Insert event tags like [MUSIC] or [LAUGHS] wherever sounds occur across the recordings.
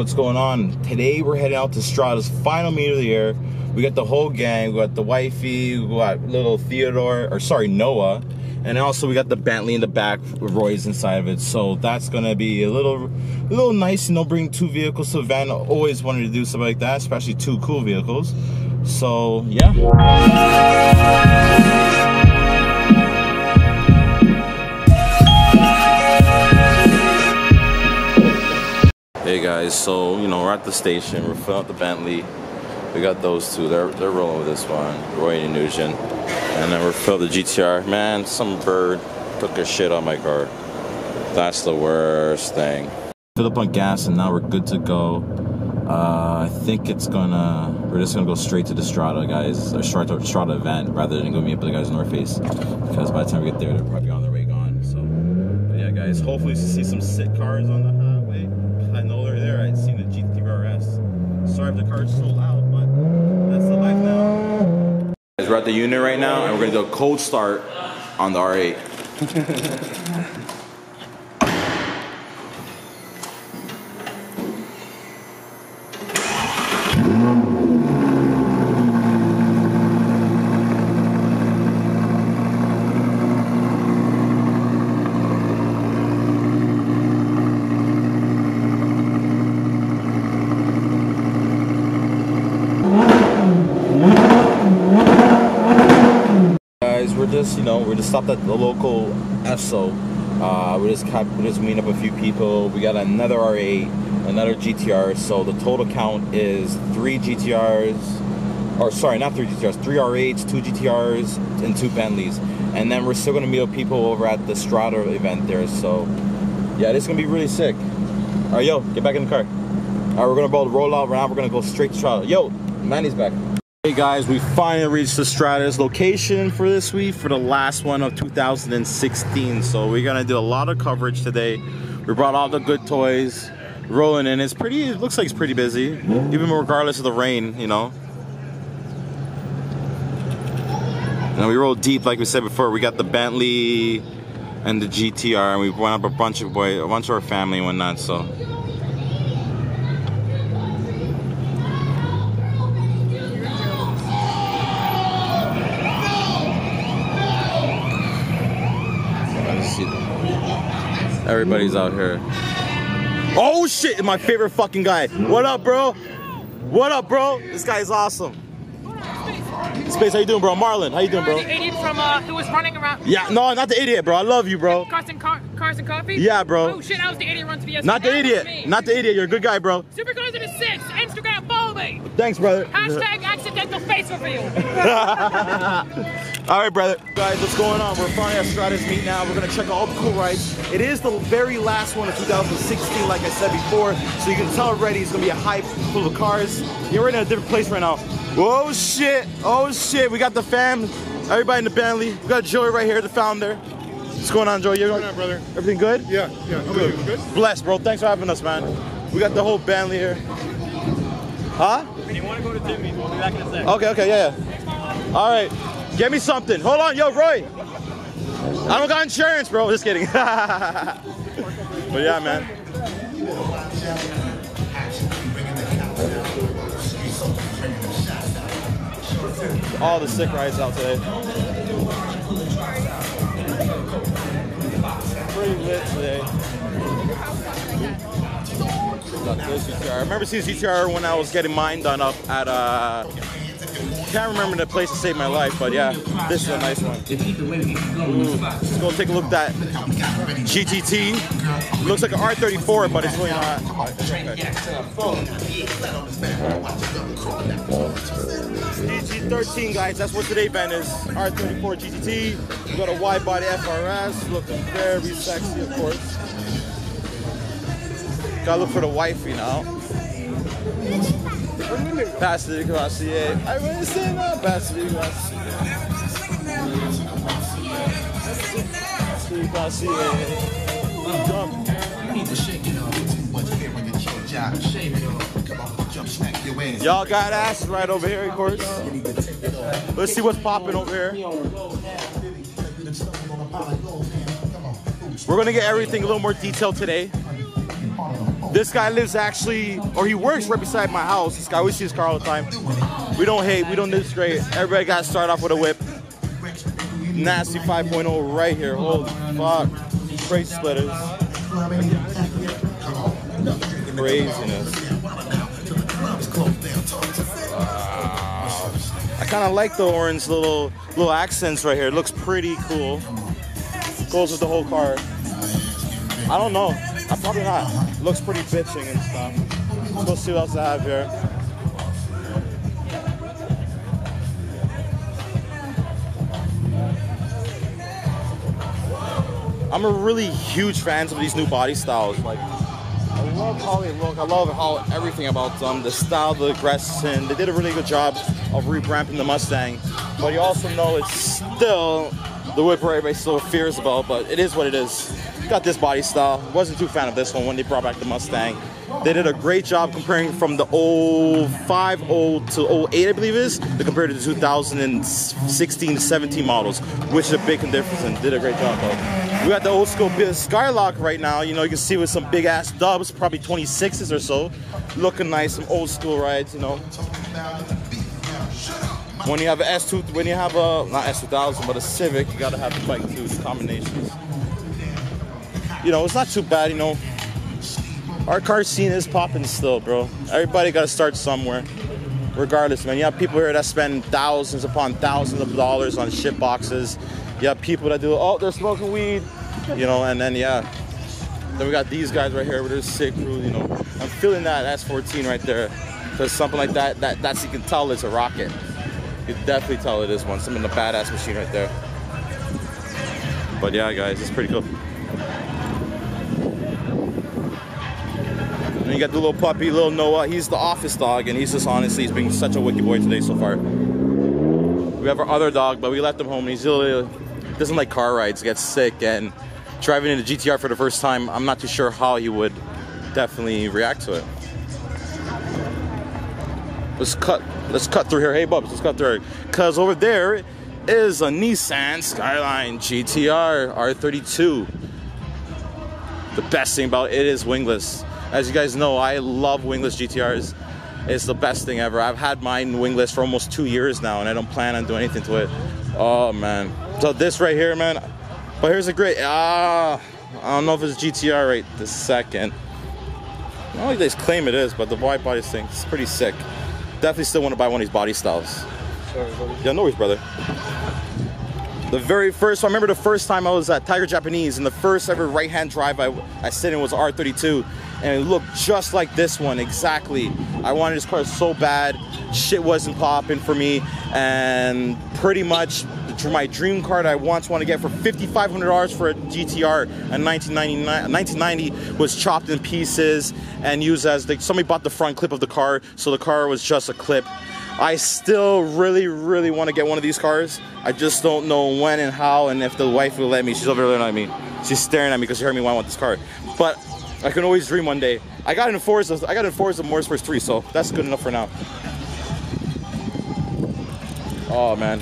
What's going on? Today we're heading out to Strada's final meet of the year. We got the whole gang. We got the wifey, we got little Theodore, or sorry, Noah. And also we got the Bentley in the back, Roy's inside of it. So that's gonna be a little a little nice, you know, bring two vehicles to a van. Always wanted to do something like that, especially two cool vehicles. So yeah. Hey guys, so you know we're at the station. We're filling up the Bentley. We got those two. They're they're rolling with this one, Roy and Nugent. And then we're filling the GTR. Man, some bird took a shit on my car. That's the worst thing. Fill up on gas and now we're good to go. Uh, I think it's gonna. We're just gonna go straight to the Strada guys, or Strada, Strada event, rather than go meet up with the guys in North Face. Because by the time we get there, they're probably on their way gone. So, but yeah, guys. Hopefully, we see some sick cars on the highway. I know they're there. I'd seen the GT RS. Sorry if the car's so loud, but that's the life now. Guys, we're at the unit right now, and we're gonna do a cold start on the R8. [LAUGHS] guys we're just you know we're just stopped at the local esso uh we just kept we just meeting up a few people. We got another r8 another gtr so the total count is three gtrs or sorry not three gtrs three r8s two gtrs and two bentleys. And then we're still gonna meet up people over at the strada event there so yeah this is gonna be really sick. All right yo get back in the car. All right we're gonna roll, roll out right now we're gonna go straight to strada. Yo manny's back Hey guys, we finally reached the Strada's location for this week for the last one of 2016. So we're gonna do a lot of coverage today. We brought all the good toys, rolling in. It's pretty. It looks like it's pretty busy, even regardless of the rain. You know. And we rolled deep, like we said before. We got the Bentley and the GTR, and we went up a bunch of boy, a bunch of our family and whatnot. So. Everybody's out here. Oh shit, my favorite fucking guy. What up, bro? What up, bro? This guy is awesome. Space, how you doing, bro? Marlon, how you doing, bro? The idiot from uh, who was running around. Yeah, no, not the idiot, bro. I love you, bro. Carson Car- Carson Coffee. Yeah, bro. Oh shit, I was the idiot run to the Not the idiot. Not the idiot. You're a good guy, bro. Super Closer to six. Instagram, follow me. Thanks, brother. Hashtag accidental face reveal. [LAUGHS] All right, brother. Guys, what's going on? We're finally at Strada's Meet now. We're gonna check all the cool rides. It is the very last one of 2016, like I said before. So you can tell already it's gonna be a hype full of cars. You're in a different place right now. Oh, shit. Oh, shit. We got the fam. Everybody in the Bentley. We got Joey right here, the founder. What's going on, Joey? You going on, brother? Everything good? Yeah, yeah. How about? Good? Blessed, bro. Thanks for having us, man. We got the whole Bentley here. Huh? If you want to go to Timmy's, we'll be back in a sec. Okay, okay, yeah, yeah. All right, get me something. Hold on, yo, Roy. I don't got insurance, bro. Just kidding. [LAUGHS] but yeah, man. All the sick rides out today. Pretty lit today. Got this GTR. I remember seeing GTR when I was getting mine done up at uh can't remember the place to save my life, but yeah, this is a nice one. Ooh, let's go take a look at that GTT. Looks like an R34, but it's really not. GT13, guys, that's what today event is. R34 GTT. We got a wide body FRS, looking very sexy, of course. Gotta look for the wifey now. Pass it across the A. I really say that. Pass it across the Pass it across the A. Jump. Y'all got asses right over here, of course. Let's see what's popping over here. We're gonna get everything a little more detailed today. This guy lives actually, or he works right beside my house. This guy, we see his car all the time. We don't hate, we don't disgrace. Everybody got to start off with a whip. Nasty 5.0 right here. Holy fuck. Crazy splitters. Craziness. I kind of like the orange little little accents right here. It looks pretty cool. Goes with the whole car. I don't know. Probably not. looks pretty bitching and stuff. Let's see what else I have here. I'm a really huge fan of these new body styles. Like, I love how they look. I love how everything about them, the style, the aggression. They did a really good job of rebranding the Mustang. But you also know it's still the whip everybody still fears about, but it is what it is. Got this body style. Wasn't too fan of this one when they brought back the Mustang. They did a great job comparing from the 05, 0 to 08, I believe it is, to compare to the 2016, 17 models, which is a big difference and did a great job though. We got the old school Skylark right now. You know, you can see with some big ass dubs, probably 26s or so. Looking nice, some old school rides, you know. When you have an S2, when you have a, not S2000, but a Civic, you gotta have the bike too, the combinations. You know, it's not too bad, you know. Our car scene is popping still, bro. Everybody gotta start somewhere. Regardless, man. You have people here that spend thousands upon thousands of dollars on shit boxes. You have people that do, oh, they're smoking weed, you know, and then, yeah. Then we got these guys right here with their sick crew, you know. I'm feeling that S14 right there. Because something like that, that, that's, you can tell it's a rocket. You can definitely tell it is one. Some in the badass machine right there. But yeah, guys, it's pretty cool. And you got the little puppy, little Noah. He's the office dog, and he's just honestly, he's being such a wicked boy today so far. We have our other dog, but we left him home, he's really doesn't like car rides, gets sick, and driving in GTR for the first time, I'm not too sure how he would definitely react to it. Let's cut, let's cut through here. Hey, Bubs, let's cut through. Cause over there is a Nissan Skyline GTR R32. The best thing about it is wingless. As you guys know, I love wingless GTRs. It's the best thing ever. I've had mine wingless for almost two years now, and I don't plan on doing anything to it. Oh man. So this right here, man. But here's a great. Ah, I don't know if it's GTR right this second. I don't think they claim it is, but the white body thing is pretty sick. Definitely still want to buy one of these body styles. Sorry, buddy. Yeah, no worries, brother. The very first, I remember the first time I was at Tiger Japanese, and the first ever right-hand drive I, I sit in was R32, and it looked just like this one, exactly. I wanted this car so bad, shit wasn't popping for me, and pretty much my dream car that I once wanted to get for $5,500 for a GTR in 1999, 1990 was chopped in pieces and used as, the, somebody bought the front clip of the car, so the car was just a clip. I still really, really want to get one of these cars. I just don't know when and how and if the wife will let me. She's over there looking at me. She's staring at me because she heard me want this car. But I can always dream one day. I got in Forza, I got in Forza Motorsport 3, so that's good enough for now. Oh man.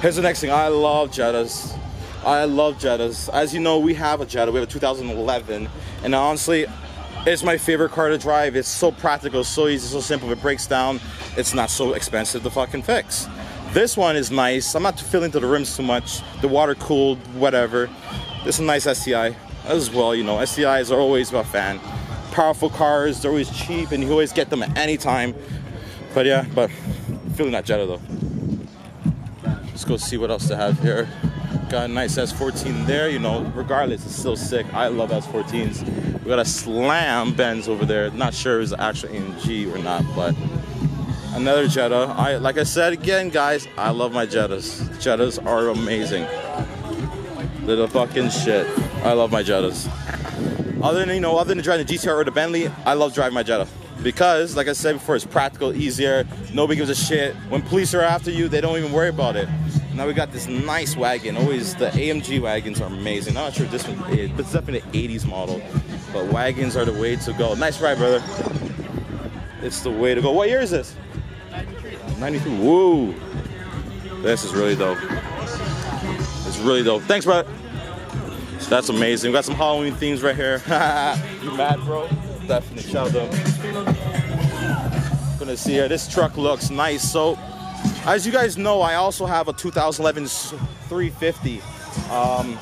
Here's the next thing. I love Jettas. I love Jettas. As you know, we have a Jetta. We have a 2011, and honestly, it's my favorite car to drive. It's so practical, so easy, so simple. If it breaks down, it's not so expensive to fucking fix. This one is nice. I'm not feeling to the rims too much. The water cooled, whatever. This is a nice STI as well. You know, STIs are always my fan. Powerful cars, they're always cheap, and you always get them at any time. But yeah, but feeling that Jetta though. Let's go see what else they have here. Got a nice S14 there, you know, regardless, it's still sick. I love S14s. We got a Slam Benz over there. Not sure if it's actually AMG or not, but another Jetta. I like I said again, guys, I love my Jettas. Jettas are amazing. They're the fucking shit. I love my Jettas. Other than you know, other than driving the GTR or the Bentley, I love driving my Jetta. Because, like I said before, it's practical, easier. Nobody gives a shit. When police are after you, they don't even worry about it. Now we got this nice wagon. Always the AMG wagons are amazing. I'm not sure this one is, but it's definitely an 80s model. But wagons are the way to go. Nice ride, brother. It's the way to go. What year is this? 93. 93. Woo. This is really dope. It's really dope. Thanks, bro. That's amazing. We got some Halloween themes right here. [LAUGHS] you mad, bro? definitely shout out. Gonna see here. This truck looks nice. So, as you guys know, I also have a 2011 350. Um,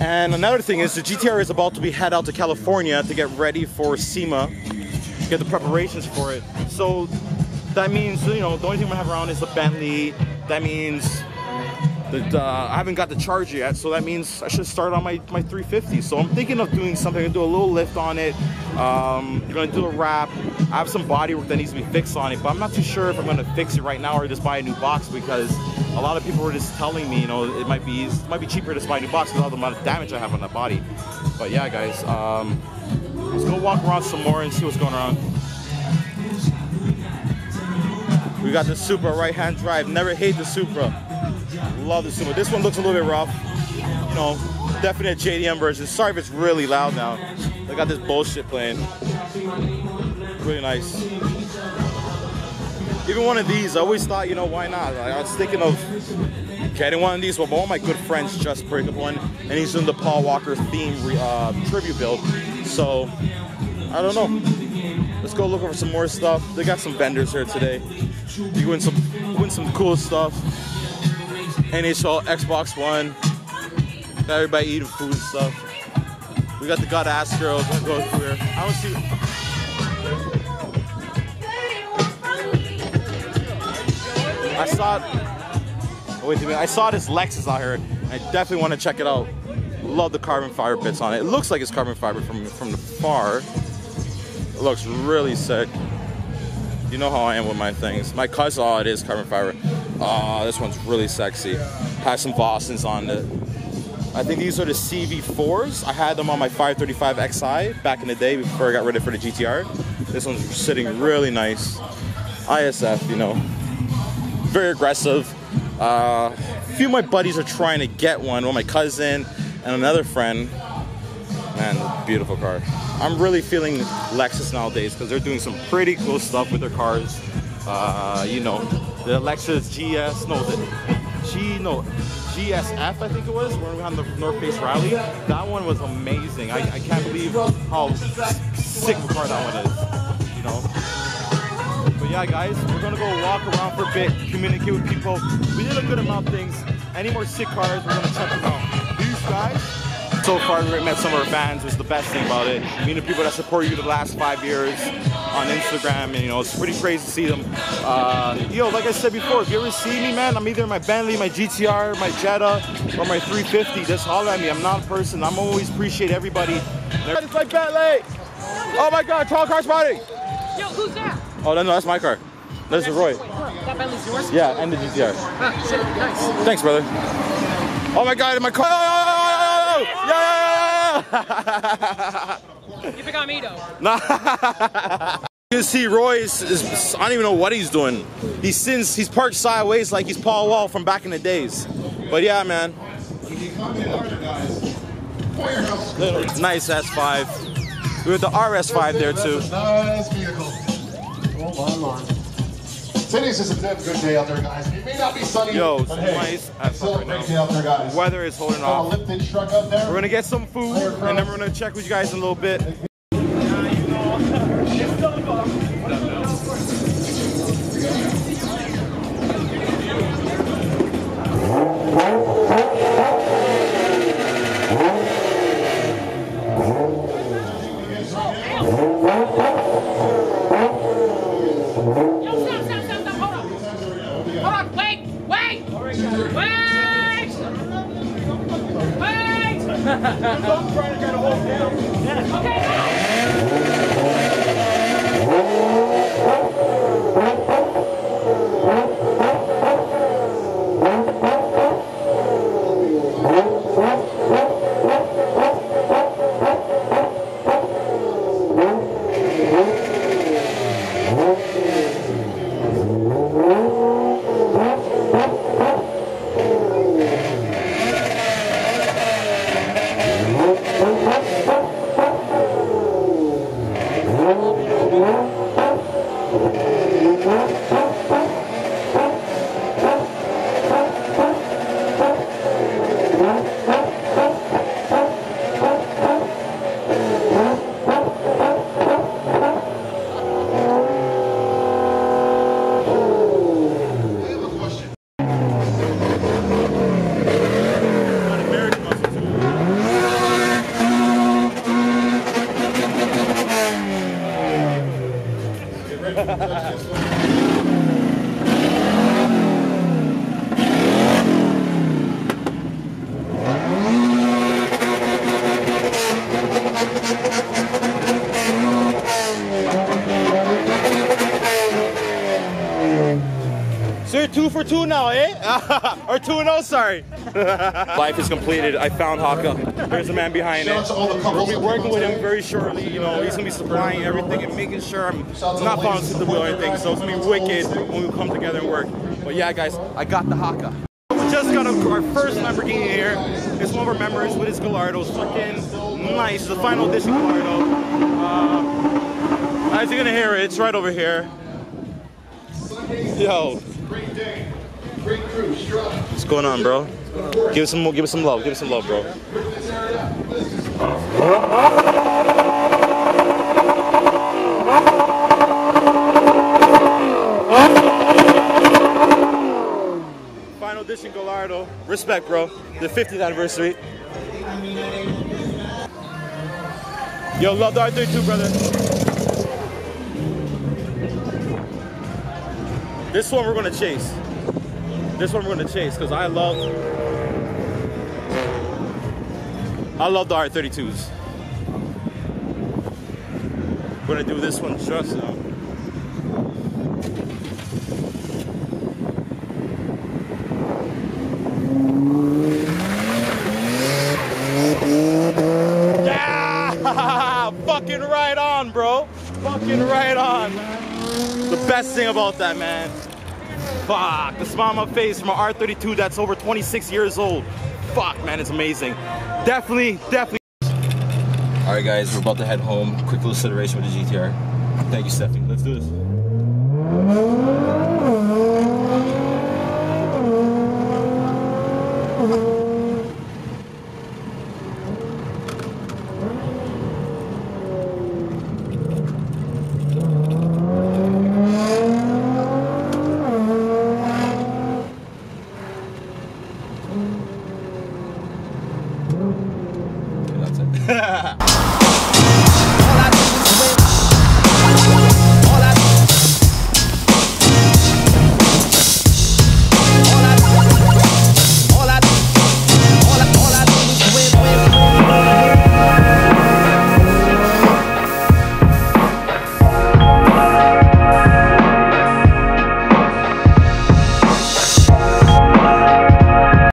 and another thing is the GTR is about to be head out to California to get ready for SEMA, get the preparations for it. So that means you know the only thing I have around is the Bentley. That means that uh, I haven't got the charger yet, so that means I should start on my, my 350. So I'm thinking of doing something, to do a little lift on it. Um, gonna do a wrap. I have some body work that needs to be fixed on it, but I'm not too sure if I'm gonna fix it right now or just buy a new box because a lot of people were just telling me, you know, it might be it might be cheaper to buy a new box because of the amount of damage I have on that body. But yeah, guys, um, let's go walk around some more and see what's going on. We got the Supra right-hand drive. Never hate the Supra. Love the Supra. This one looks a little bit rough. You know, definitely a JDM version. Sorry if it's really loud now. They got this bullshit playing. Really nice. Even one of these, I always thought, you know, why not? Like, I was thinking of getting one of these. Well, one of my good friends just picked up one, and he's doing the Paul Walker theme uh, tribute build. So, I don't know. Let's go look over some more stuff. They got some vendors here today. You win some, win some cool stuff. NHL, Xbox One. Got everybody eating food and stuff. We got the God Ass Girls. Let's go through here. I to see. I saw. Oh, wait a minute. I saw this Lexus out here. I definitely want to check it out. Love the carbon fiber bits on it. It looks like it's carbon fiber from from the far. It looks really sick. You know how I am with my things. My cousin, oh, it is carbon fiber. Oh, this one's really sexy. Has some Vossen's on it. I think these are the CV4s. I had them on my 535 Xi back in the day before I got ready for the GTR. This one's sitting really nice. ISF, you know, very aggressive. Uh, a few of my buddies are trying to get one. One, my cousin and another friend. Man, beautiful car. I'm really feeling Lexus nowadays because they're doing some pretty cool stuff with their cars. Uh, you know, the Lexus GS, no, the G, no, GSF, I think it was, when we had the North Face Rally. That one was amazing. I, I can't believe how sick of a car that one is, you know. But yeah, guys, we're gonna go walk around for a bit, communicate with people. We did a good amount of things. Any more sick cars, we're gonna check them out. These guys, so far we met some of our fans was the best thing about it. Meeting the people that support you the last five years on Instagram, and you know it's pretty crazy to see them. Uh, yo, like I said before, if you ever see me, man, I'm either in my Bentley, my GTR, my Jetta, or my 350. Just holler at me. I'm not a person. I'm always appreciate everybody. It's my Bentley. Oh my God, tall car spotting. Yo, who's that? Oh no, no, that's my car. That's Roy. That Bentley's yours? Yeah, and the GTR. Ah, shit, nice. Thanks, brother. Oh my God, my car. Yeah, You forgot me though. [LAUGHS] Nah. You can see Roy is, is, I don't even know what he's doing. He's since he's parked sideways like he's Paul Wall from back in the days. But yeah, man. Nice S5. We have the RS5 there too. Nice vehicle. Hold on, line. Today's just a damn good day out there, guys. It may not be sunny, Yo, but hey, nice it's still a great day out there, guys. Weather is holding off. truck up there. We're gonna get some food and then we're gonna check with you guys in a little bit. [LAUGHS] Wait. Okay. So you're two now, eh? [LAUGHS] or two and oh, sorry. [LAUGHS] Life is completed. I found Haka. There's a man behind Shout it. to all the We'll be working with him very shortly. You know, he's gonna be supplying everything and making sure I'm not falling asleep the wheel or anything. So it's gonna be wicked when we come together and work. But yeah, guys, I got the Haka. We just got a, our first Lamborghini here. It's one of our members with his Gallardo. It's fucking nice. The final edition Gallardo. Uh, as you're gonna hear it, it's right over here. Yo, What's going on, bro? Give us some, give us some love. Give us some love, bro. Final edition Gallardo. Respect, bro. The 50th anniversary. Yo, love the R32, brother. This one we're gonna chase. This one we're gonna chase because I love I love the R32s. We're gonna do this one just now. Yeah! Fucking right on, bro. Fucking right on. The best thing about that, man. Fuck, the smile on my face from an R32 that's over 26 years old. Fuck, man, it's amazing. Definitely, definitely. All right, guys, we're about to head home. Quick little consideration with the GTR. Thank you, Stephanie. Let's do this.